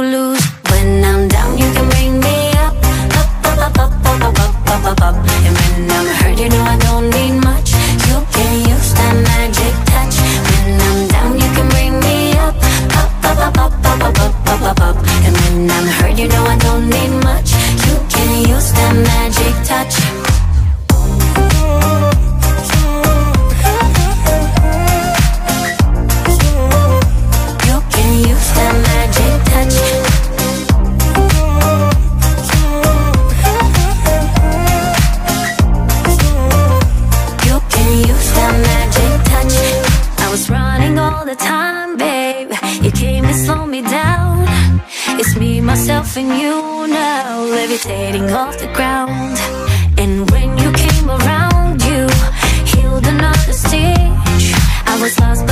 When I'm down, you can bring me up, up, up, up, up, up, up, up, up. And when I'm hurt, you know I don't need much. You can use that magic touch. When I'm down, you can bring me up, up, up, up, up, up, up, up, up. And when I'm hurt, you know I don't need running all the time, babe. You came to slow me down. It's me, myself, and you now, levitating off the ground. And when you came around, you healed another stitch. I was lost,